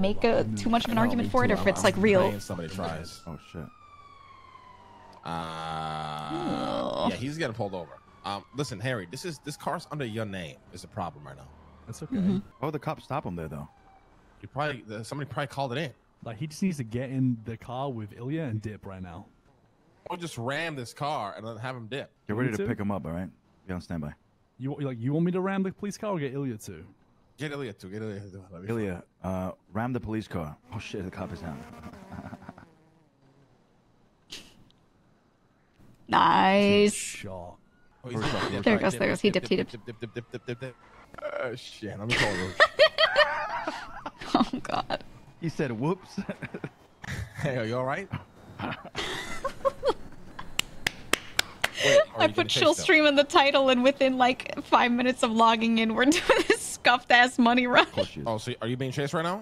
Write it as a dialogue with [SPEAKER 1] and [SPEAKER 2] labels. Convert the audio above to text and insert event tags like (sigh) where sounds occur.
[SPEAKER 1] make a too much of an
[SPEAKER 2] No,
[SPEAKER 1] argument for it, or if it's like real.
[SPEAKER 2] praying Somebody tries.
[SPEAKER 3] Oh shit.
[SPEAKER 2] Uh, yeah, he's getting pulled over. Um, listen, Harry, this is this car's under your name. Is a problem right now.
[SPEAKER 4] That's okay.
[SPEAKER 1] Mm-hmm.
[SPEAKER 3] Why would the cops stop him there though?
[SPEAKER 2] You probably somebody probably called it in.
[SPEAKER 4] Like he just needs to get in the car with Ilya and dip right now.
[SPEAKER 2] Or just ram this car and then have him dip.
[SPEAKER 3] Get
[SPEAKER 4] Me
[SPEAKER 3] ready to
[SPEAKER 4] too.
[SPEAKER 3] pick him up. All right. Be on standby.
[SPEAKER 4] You like you want me to ram the police car or get Ilya too?
[SPEAKER 2] Get Ilya too. Get Ilya too.
[SPEAKER 3] Ilya, uh, ram the police car. Oh shit, the cop is down. (laughs)
[SPEAKER 1] Nice.
[SPEAKER 4] Shot.
[SPEAKER 2] Oh, he's dipped, dipped,
[SPEAKER 1] There goes, there goes. He
[SPEAKER 2] dip,
[SPEAKER 1] dipped, he
[SPEAKER 2] dip, dip, dip, dip, dip, dip, dip. Uh, shit, let me call Luke. (laughs)
[SPEAKER 1] Oh god.
[SPEAKER 3] he said, "Whoops." (laughs)
[SPEAKER 2] hey, are you all right?
[SPEAKER 1] I put chill stream in the title, and within like five minutes of logging in, we're (laughs) doing this scuffed ass money run.
[SPEAKER 2] Oh, so are you being chased right now?